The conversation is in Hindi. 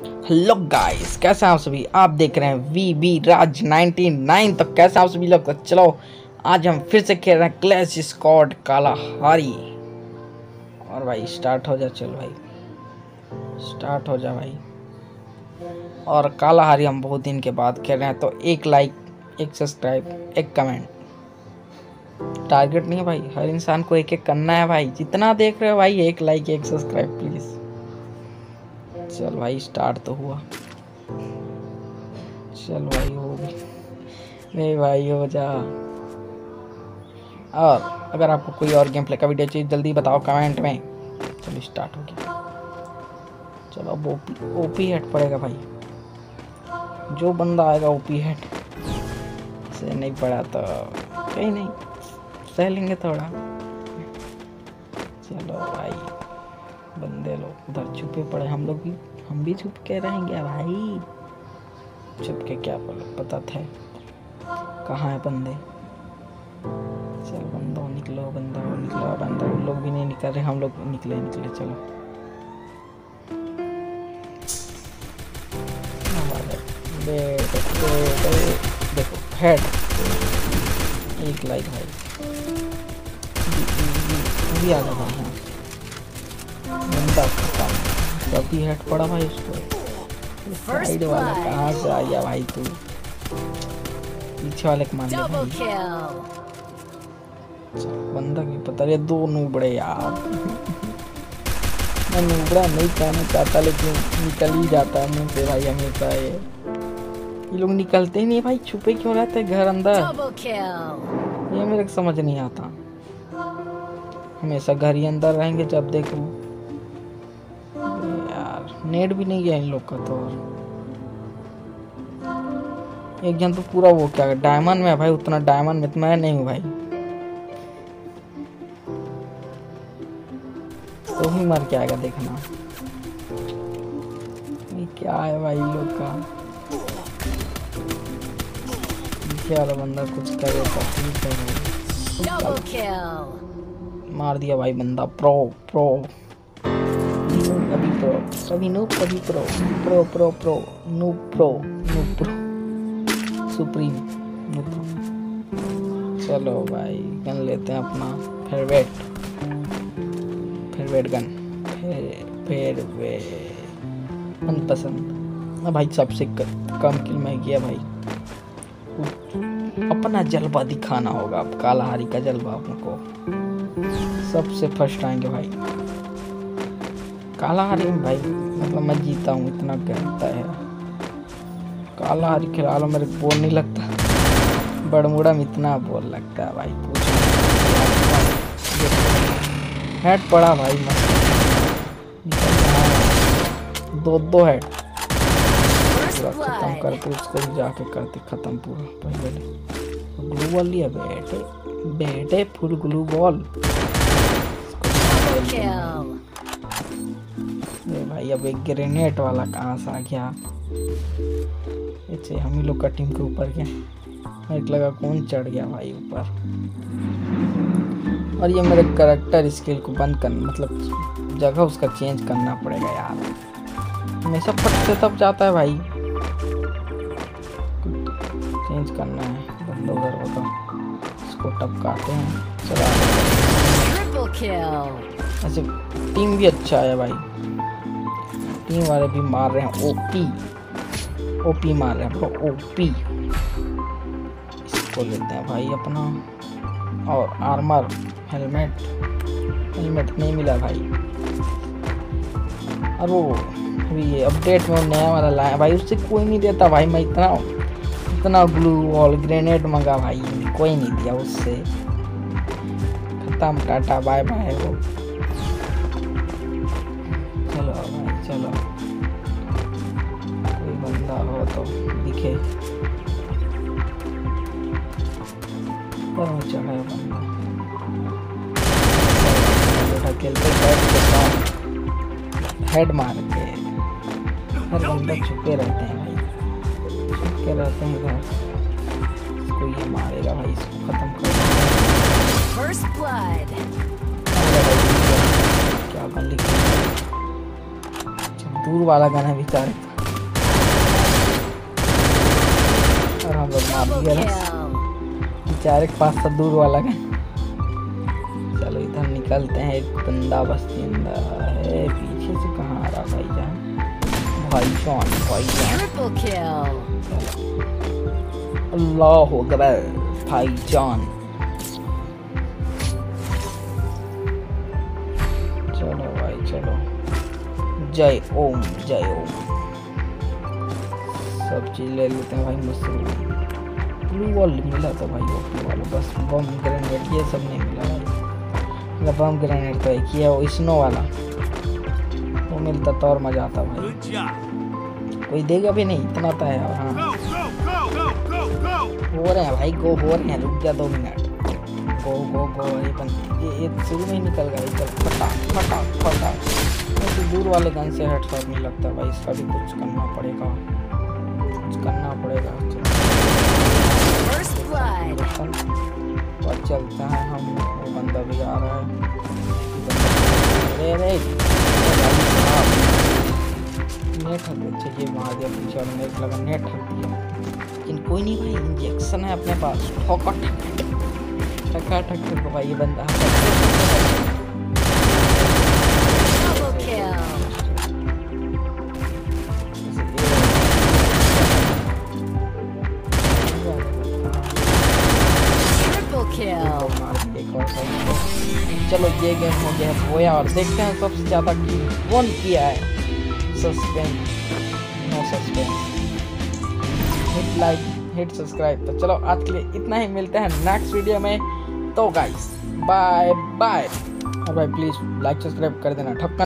हेलो गाइस कैसे हैं आप सभी? आप देख रहे हैं वी बी राज 99 तो कैसे आप सभी लोग? तो चलो, आज हम फिर से खेल रहे हैं क्लैश स्कॉड काला हारी और भाई स्टार्ट हो जा, चल भाई। स्टार्ट हो जा भाई। और काला हारी हम बहुत दिन के बाद खेल रहे हैं तो एक लाइक एक सब्सक्राइब एक कमेंट टारगेट नहीं है भाई, हर इंसान को एक एक करना है भाई। जितना देख रहे हो भाई, एक लाइक एक सब्सक्राइब प्लीज़ चल भाई स्टार्ट तो हुआ। चल भाई, हो गई। नहीं भाई, हो जा। और अगर आपको कोई और गेम प्ले का वीडियो चाहिए, जल्दी बताओ कमेंट में। चलो स्टार्ट हो गया। चलो, अब ओपी ओपी हेड पड़ेगा भाई। जो बंदा आएगा ओपी हेड से नहीं पड़ा तो कहीं नहीं। सह लेंगे थोड़ा। चलो भाई। बंदे लोग, उधर छुपे पड़े हम लोग भी। हम भी छुप के रहेंगे भाई छुप के क्या पता था। कहाँ है बंदे? चल, बंदो निकलो, बंदा निकलो। बंदा उन लोग भी नहीं निकल रहे, हम लोग निकले निकले, चलो। देखो, हेड एक लाइक भाई भी आ गया भाई बंदा खत्म। हेड पड़ा भाई उसको। साइड वाला कहाँ से आ गया भाई तू? पीछे वाले को मान लिया बंदा की पता? नहीं दो नूबड़े यार। मैं नूबड़ा नहीं कहना चाहता लेकिन निकल ही जाता है मुँह से भाई हमेशा ये। ये लोग निकलते ही नहीं भाई छुपे क्यों रहते घर अंदर? ये मेरे को समझ नहीं आता। हमेशा घर ही अंदर रहेंगे जब देखो। नेट भी नहीं गया इन लोग का तो एक जन तो पूरा वो क्या डायमंड में है भाई उतना डायमंड में तो मैं नहीं हूँ भाई। तो ही मर के आएगा देखना। ये क्या है भाई लोग का? वाला बंदा कुछ करे ठीक मार दिया भाई बंदा प्रो प्रो कभी प्रो कभी नो कभी pro pro pro pro no pro no pro supreme no pro चलो भाई गन लेते हैं अपना फेवरेट फेवरेट गन फेवरेट मनपसंद ना भाई सबसे कम किल में किया भाई अपना जलवा दिखाना होगा अब कालाहारी का जलवा आपको सबसे फ़र्स्ट आएँगे भाई कालाहारी में भाई। मतलब मैं जीता हूँ इतना कहता है। काला कालाहारी खिला लो मेरे बोल नहीं लगता। बड़मुड़ा में इतना बोल लगता है भाई पूछ हेड पड़ा भाई मस्त दो दो हेड पूरा खत्म करते उसको भी जाके करते खत्म पूरा। पहले ग्लू बॉल लिया बेटे बेटे फुल ग्लू बॉल भाई अब एक ग्रेनेड वाला कहाँ से आ गया? अच्छा हम ही लोग का टीम के ऊपर गया मेरे लगा कौन चढ़ गया भाई ऊपर? और ये मेरे करेक्टर स्किल को बंद करना मतलब जगह उसका चेंज करना पड़ेगा यार। हमेशा फट से तब जाता है भाई। चेंज करना है बंदा उधर होगा इसको टपकाते हैं चला। अच्छा टीम भी अच्छा है भाई। टीम वाले भी मार रहे हैं ओपी ओपी मार रहे हैं ब्रो ओपी इसको लेते हैं भाई अपना। और आर्मर हेलमेट हेलमेट नहीं मिला भाई। और वो, अभी ये अपडेट में नया वाला लाया। भाई उससे कोई नहीं देता भाई, मैं इतना इतना ग्लू वॉल ग्रेनेड मंगा भाई। कोई नहीं दिया उससे। खत्म, टाटा बाय बाय वो। चलो। कोई बंदा हो तो दिखे। कहाँ चढ़ा है बंदा। खेलते हेड मार के। हर बंदा छुपे रहते हैं भाई। छुप रहते हैं इधर इसको ये मारेगा भाई इसको खत्म कर क्या लिख दूर वाला गाना भी बेचारे और हम लोग मार दिया बेचारे के पास था दूर वाला गन। चलो इधर निकलते हैं एक बंदा बस ज़िंदा है पीछे से कहाँ आ रहा भाई जान? भाई जान भाई जान। अल्लाह हो अकबर भाई जान। चलो भाई चलो। जय ओम जय ओम। सब चीज़ ले लेते हैं भाई मुझसे ब्लू वॉल मिला था भाई ओके वाला बस बम ग्रेनेड ये सब नहीं मिला भाई। मतलब बम ग्रेनेड तो एक ही है वो स्नो वाला। वो मिलता तो और मज़ा आता भाई। कोई देगा भी नहीं इतना तो है हाँ. हो रहे हैं भाई गो हो रहे हैं रुक जा दो मिनट। गो गो गो ये बन ये, ये शुरू में ही निकल गया इधर फटा फटा फटा ऐसे दूर वाले गन से हेड शॉट नहीं लगता भाई इसका भी कुछ करना पड़ेगा। कुछ करना पड़ेगा और चलते हैं हम वो बंदा भी आ रहा है। अरे अरे नेट हक ये मार दिया पीछे और नेट लगा नेट हक दिया लेकिन कोई नहीं भाई इंजेक्शन है अपने पास। ठोका। ठक ठका ठक भाई ये बंदा. चलो ये गेम हो गया बोया और देखते हैं सबसे ज़्यादा की कौन किया है। Suspense no suspense hit like hit subscribe तो चलो आज के लिए इतना ही मिलते हैं नेक्स्ट वीडियो में। तो गाइस बाय बाय और भाई प्लीज़ लाइक सब्सक्राइब कर देना ठक्का